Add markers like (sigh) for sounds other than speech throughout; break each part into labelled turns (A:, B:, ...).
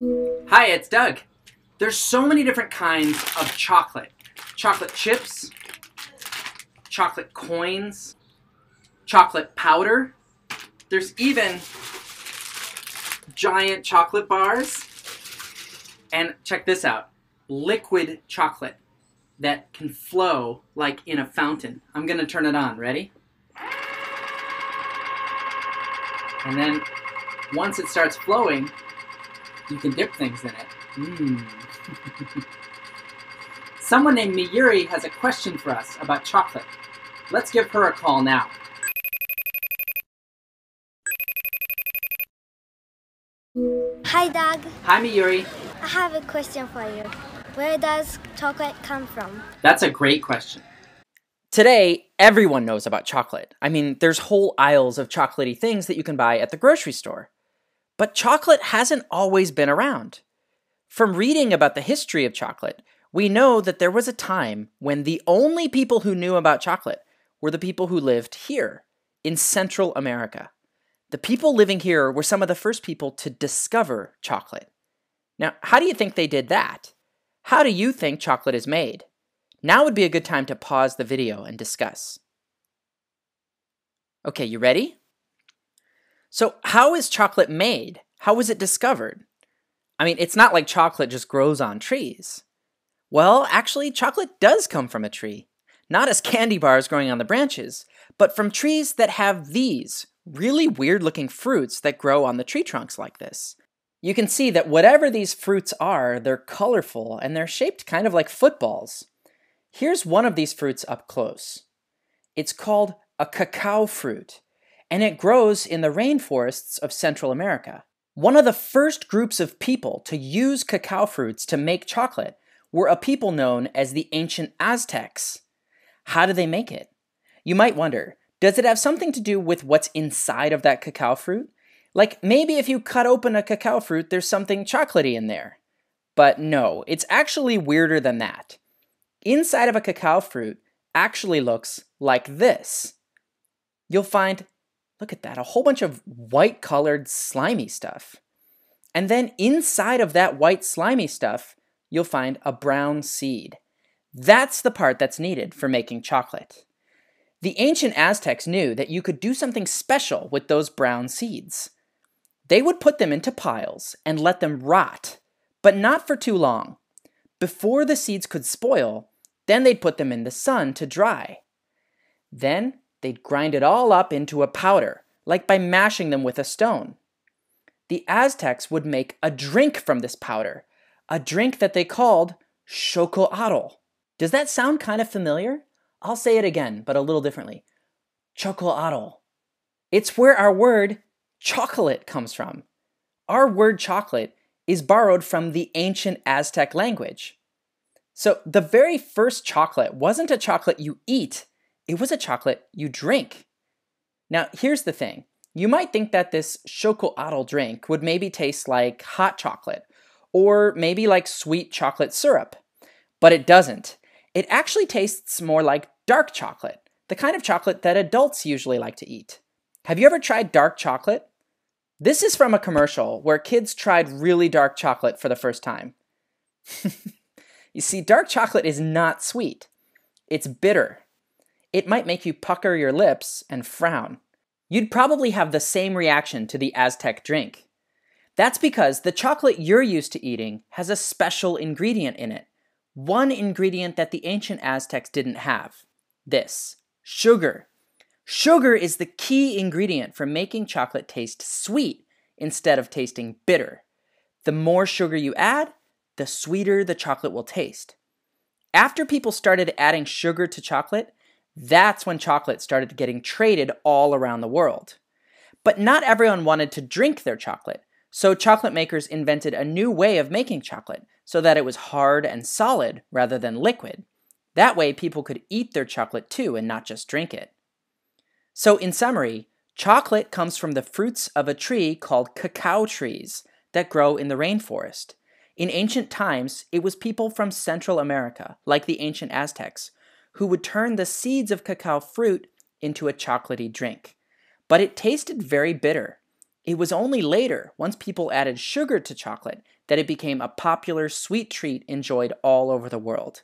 A: Hi, it's Doug. There's so many different kinds of chocolate. Chocolate chips, chocolate coins, chocolate powder. There's even giant chocolate bars. And check this out liquid chocolate that can flow like in a fountain. I'm to turn it on. Ready? And then once it starts flowing, you can dip things in it. Mmm. (laughs) Someone named Miyuri has a question for us about chocolate. Let's give her a call now.
B: Hi, Doug.
A: Hi, Miyuri.
B: I have a question for you. Where does chocolate come from?
A: That's a great question.
C: Today, everyone knows about chocolate. I mean, there's whole aisles of chocolatey things that you can buy at the grocery store. But chocolate hasn't always been around. From reading about the history of chocolate, we know that there was a time when the only people who knew about chocolate were the people who lived here, in Central America. The people living here were some of the first people to discover chocolate. Now, how do you think they did that? How do you think chocolate is made? Now would be a good time to pause the video and discuss. Okay, you ready? So, how is chocolate made? How was it discovered? I mean, it's not like chocolate just grows on trees. Well, actually, chocolate does come from a tree. Not as candy bars growing on the branches, but from trees that have these really weird looking fruits that grow on the tree trunks like this. You can see that whatever these fruits are, they're colorful and they're shaped kind of like footballs. Here's one of these fruits up close. It's called a cacao fruit, and it grows in the rainforests of Central America. One of the first groups of people to use cacao fruits to make chocolate were a people known as the ancient Aztecs. How do they make it? You might wonder, does it have something to do with what's inside of that cacao fruit? Like maybe if you cut open a cacao fruit, there's something chocolatey in there. But no, it's actually weirder than that. Inside of a cacao fruit actually looks like this. You'll find, look at that, a whole bunch of white colored slimy stuff. And then inside of that white slimy stuff, you'll find a brown seed. That's the part that's needed for making chocolate. The ancient Aztecs knew that you could do something special with those brown seeds. They would put them into piles and let them rot, but not for too long. Before the seeds could spoil, then they'd put them in the sun to dry. Then they'd grind it all up into a powder, like by mashing them with a stone. The Aztecs would make a drink from this powder, a drink that they called chocoatl. Does that sound kind of familiar? I'll say it again, but a little differently. Chocoatl. It's where our word chocolate comes from. Our word chocolate is borrowed from the ancient Aztec language. So the very first chocolate wasn't a chocolate you eat, it was a chocolate you drink. Now, here's the thing. You might think that this chocoatl drink would maybe taste like hot chocolate, or maybe like sweet chocolate syrup. But it doesn't. It actually tastes more like dark chocolate, the kind of chocolate that adults usually like to eat. Have you ever tried dark chocolate? This is from a commercial where kids tried really dark chocolate for the first time. (laughs) you see, dark chocolate is not sweet, it's bitter. It might make you pucker your lips and frown. You'd probably have the same reaction to the Aztec drink. That's because the chocolate you're used to eating has a special ingredient in it. One ingredient that the ancient Aztecs didn't have this sugar. Sugar is the key ingredient for making chocolate taste sweet instead of tasting bitter. The more sugar you add, the sweeter the chocolate will taste. After people started adding sugar to chocolate, that's when chocolate started getting traded all around the world. But not everyone wanted to drink their chocolate, so chocolate makers invented a new way of making chocolate so that it was hard and solid rather than liquid. That way, people could eat their chocolate too and not just drink it. So, in summary, chocolate comes from the fruits of a tree called cacao trees that grow in the rainforest. In ancient times, it was people from Central America, like the ancient Aztecs, who would turn the seeds of cacao fruit into a chocolaty drink. But it tasted very bitter. It was only later, once people added sugar to chocolate, that it became a popular sweet treat enjoyed all over the world.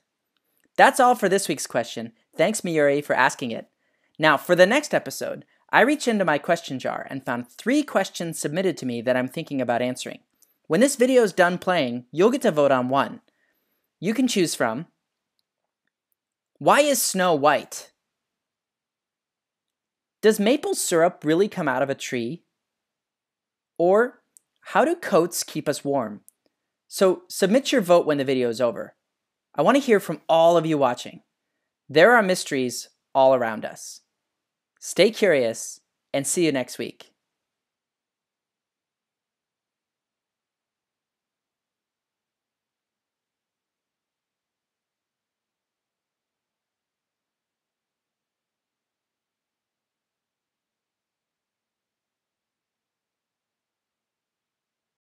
C: That's all for this week's question. Thanks, Miyuri, for asking it. Now, for the next episode, I reached into my question jar and found three questions submitted to me that I'm thinking about answering. When this video is done playing, you'll get to vote on one. You can choose from Why is snow white? Does maple syrup really come out of a tree? Or how do coats keep us warm? So submit your vote when the video is over. I want to hear from all of you watching. There are mysteries all around us. Stay curious and see you next week.